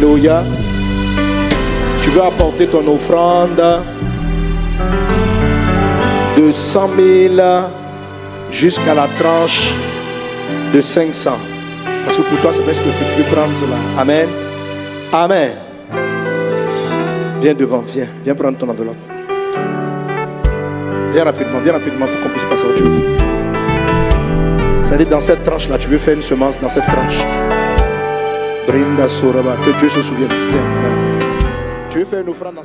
Alléluia. Tu veux apporter ton offrande de 100 000 jusqu'à la tranche de 500. Parce que pour toi, c'est parce que tu veux prendre cela. Amen. Amen. Viens devant, viens. Viens prendre ton enveloppe. Viens rapidement, viens rapidement pour qu'on puisse passer à autre chose. C'est-à-dire dans cette tranche-là, tu veux faire une semence dans cette tranche. Brinda Soraba, que Dieu se souvienne. Viens, viens. Tu veux faire une offrande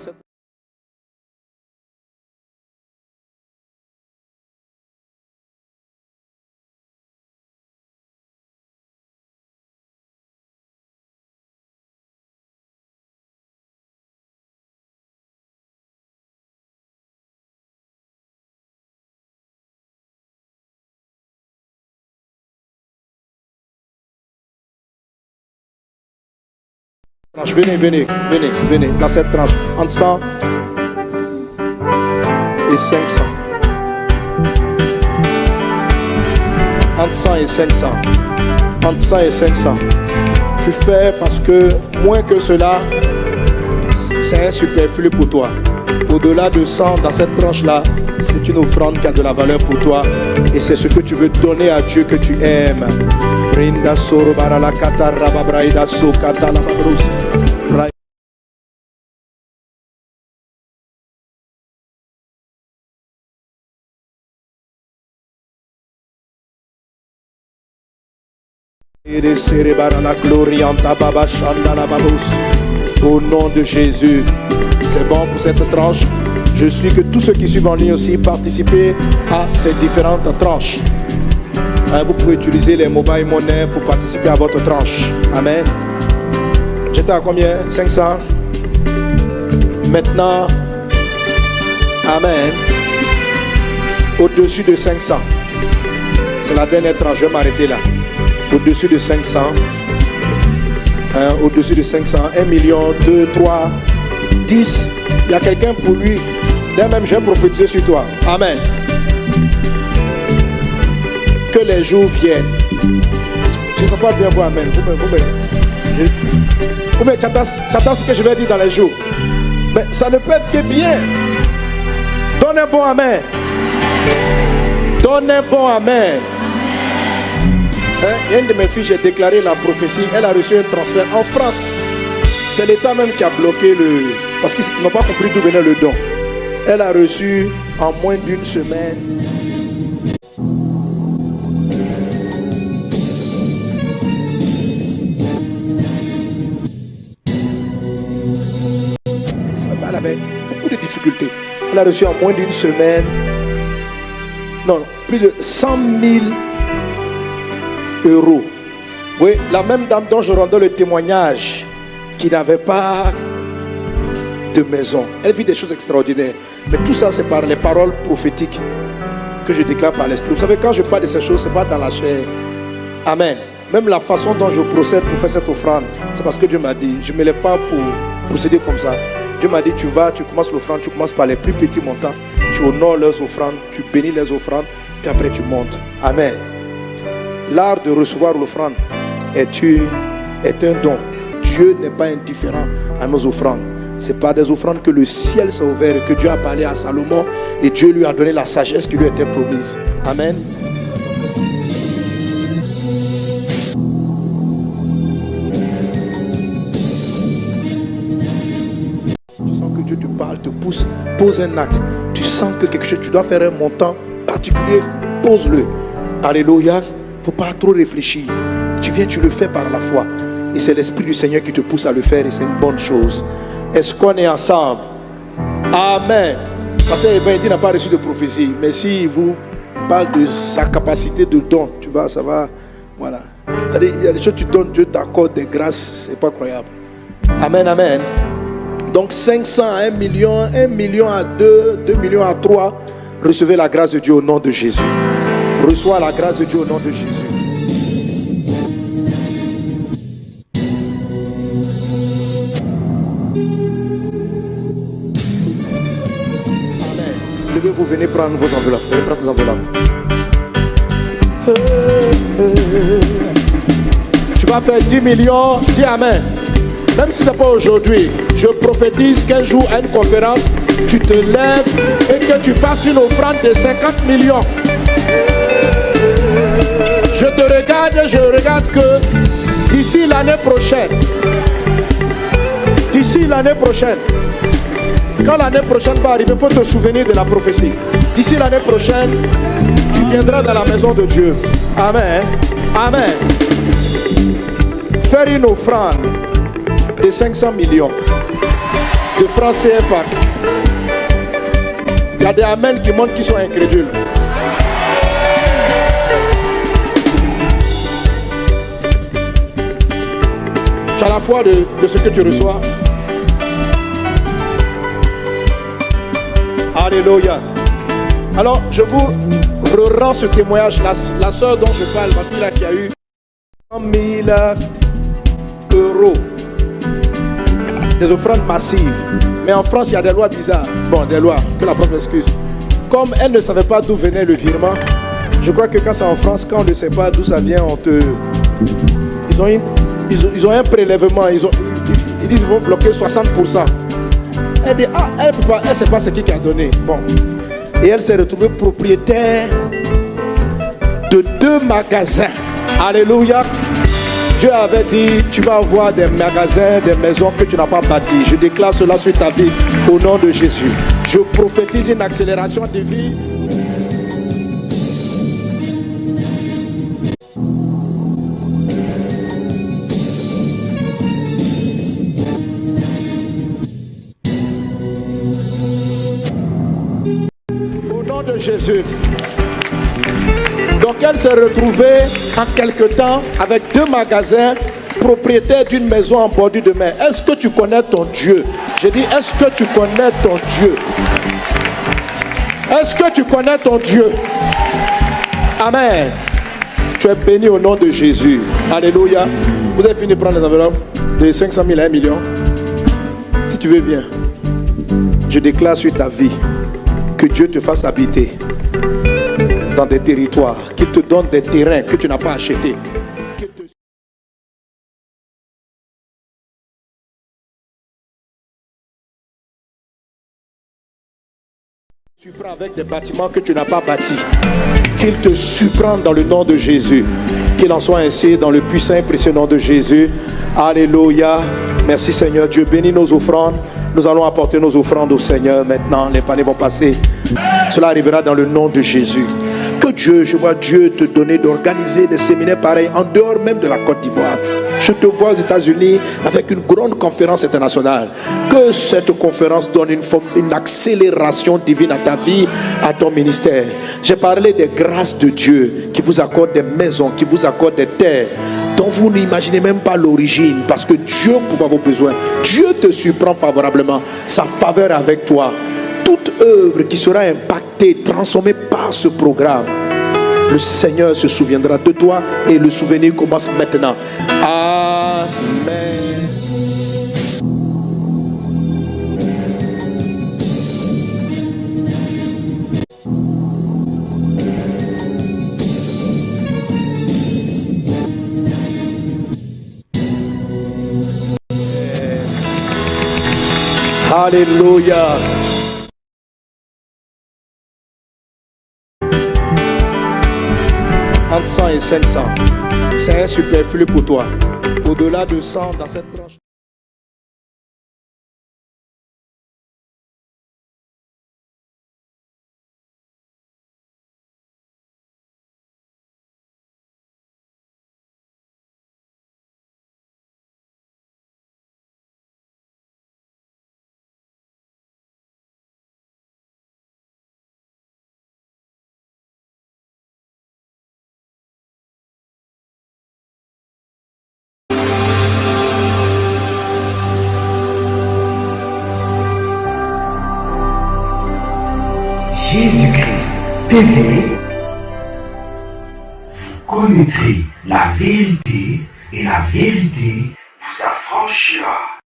Venez, venez, venez, venez. Dans cette tranche. Entre 100 et 500. Entre 100 et 500. Entre 100 et 500. Tu fais parce que moins que cela, c'est un superflu pour toi. Au-delà de 100, dans cette tranche-là, c'est une offrande qui a de la valeur pour toi. Et c'est ce que tu veux donner à Dieu que tu aimes. Au nom de Jésus, bon pour cette tranche. Je suis que tous ceux qui suivent en ligne aussi participer à ces différentes tranches. Hein, Vous pouvez utiliser les mobile money pour participer à votre tranche. Amen. J'étais à combien? 500 Maintenant, Amen. Au-dessus de 500. C'est la dernière tranche. Je vais m'arrêter là. Au-dessus de 500. Hein, Au-dessus de 500. 1 million, 2, 3, 10. Il y a quelqu'un pour lui. Dès même, je vais prophétiser sur toi. Amen que les jours viennent. Je ne sais pas bien vous, Amen. Vous, me- vous, me- je- vous, me- tu attends tu attends ce que je vais dire dans les jours. Mais ça ne peut être que bien. Donne un bon Amen. Donne un bon Amen. Hein, une de mes filles, j'ai déclaré la prophétie. Elle a reçu un transfert en France. C'est l'État même qui a bloqué le. Parce qu'ils n'ont pas compris d'où venait le don. Elle a reçu en moins d'une semaine Elle avait beaucoup de difficultés. Elle a reçu en moins d'une semaine, non, plus de 100 000 euros. Oui, la même dame dont je rendais le témoignage, qui n'avait pas de maison. Elle vit des choses extraordinaires. Mais tout ça, c'est par les paroles prophétiques que je déclare par l'Esprit. Vous savez, quand je parle de ces choses, ce n'est pas dans la chair. Amen. Même la façon dont je procède pour faire cette offrande, c'est parce que Dieu m'a dit, je ne me lève pas pour procéder comme ça. Dieu m'a dit, tu vas, tu commences l'offrande, tu commences par les plus petits montants, tu honores leurs offrandes, tu bénis les offrandes, puis après tu montes. Amen. L'art de recevoir l'offrande est, est un don. Dieu n'est pas indifférent à nos offrandes. C'est par des offrandes que le ciel s'est ouvert et que Dieu a parlé à Salomon et Dieu lui a donné la sagesse qui lui était promise. Amen. Tu sens que Dieu te parle, te pousse, pose un acte. Tu sens que quelque chose, tu dois faire un montant particulier, pose-le. Alléluia. Faut pas trop réfléchir. Tu viens, tu le fais par la foi. Et c'est l'Esprit du Seigneur qui te pousse à le faire et c'est une bonne chose. Est-ce qu'on est ensemble? Amen. Parce que n'a pas reçu de prophétie. Mais s'il vous parle de sa capacité de don, tu vois, ça va. Voilà. Il y a des choses que tu donnes, Dieu t'accorde des grâces. C'est pas croyable. Amen, amen. Donc 500 à 1 million, 1 million à 2, 2 millions à 3. Recevez la grâce de Dieu au nom de Jésus. Reçois la grâce de Dieu au nom de Jésus. Levez-vous, venez prendre vos enveloppes. Venez prendre vos enveloppes. Tu vas faire 10 millions. Dis Amen. même si ce n'est pas aujourd'hui, je prophétise qu'un jour à une conférence, tu te lèves et que tu fasses une offrande de 50 millions. Je te regarde, je regarde que d'ici l'année prochaine, d'ici l'année prochaine, quand l'année prochaine va arriver, il faut te souvenir de la prophétie. D'ici l'année prochaine, tu viendras dans la maison de Dieu. Amen. Amen. Faire une offrande de 500 millions de francs CFA. Il y a des amens qui montrent qu'ils sont incrédules. Tu as la foi de, de ce que tu reçois. Alléluia. Alors, je vous rends ce témoignage. La, la soeur dont je parle, ma fille là, qui a eu 100 000 euros. Des offrandes massives. Mais en France, il y a des lois bizarres. Bon, des lois, que la propre excuse. Comme elle ne savait pas d'où venait le virement, je crois que quand c'est en France, quand on ne sait pas d'où ça vient, on te. Ils ont, ils ont, ils ont un prélèvement. Ils, ils disent qu'ils vont bloquer 60%. Elle dit, ah, elle ne sait pas ce qui qui a donné. Bon. Et elle s'est retrouvée propriétaire de deux magasins. Alléluia. Dieu avait dit, tu vas avoir des magasins, des maisons que tu n'as pas bâties. Je déclare cela sur ta vie au nom de Jésus. Je prophétise une accélération de vie. Jésus. Donc elle s'est retrouvée en quelque temps avec deux magasins, propriétaire d'une maison en bordure de mer. Est-ce que tu connais ton Dieu? J'ai dit, est-ce que tu connais ton Dieu? Est-ce que tu connais ton Dieu? Amen. Tu es béni au nom de Jésus. Alléluia. Vous avez fini de prendre les enveloppes de 500 000 à 1 million. Si tu veux, viens. Je déclare sur ta vie que Dieu te fasse habiter dans des territoires, qu'il te donne des terrains que tu n'as pas achetés. Surprend avec des bâtiments que tu n'as pas bâtis. Qu'il te surprend dans le nom de Jésus. Qu'il en soit ainsi dans le puissant et précieux nom de Jésus. Alléluia. Merci Seigneur Dieu. Bénis nos offrandes. Nous allons apporter nos offrandes au Seigneur maintenant. Les paniers vont passer. Cela arrivera dans le nom de Jésus. Que Dieu, je vois Dieu te donner d'organiser des séminaires pareils en dehors même de la Côte d'Ivoire. Je te vois aux États-Unis avec une grande conférence internationale. Que cette conférence donne une, une accélération divine à ta vie, à ton ministère. J'ai parlé des grâces de Dieu qui vous accorde des maisons, qui vous accorde des terres dont vous n'imaginez même pas l'origine parce que Dieu pourvoit vos besoins. Dieu te surprend favorablement. Sa faveur est avec toi. Toute œuvre qui sera impactée, transformée par ce programme, le Seigneur se souviendra de toi et le souvenir commence maintenant. Alléluia. Entre 100 et 500. C'est un superflu pour toi. Au-delà de 100 dans cette tranche. Vous connaîtrez la vérité et la vérité vous affranchira.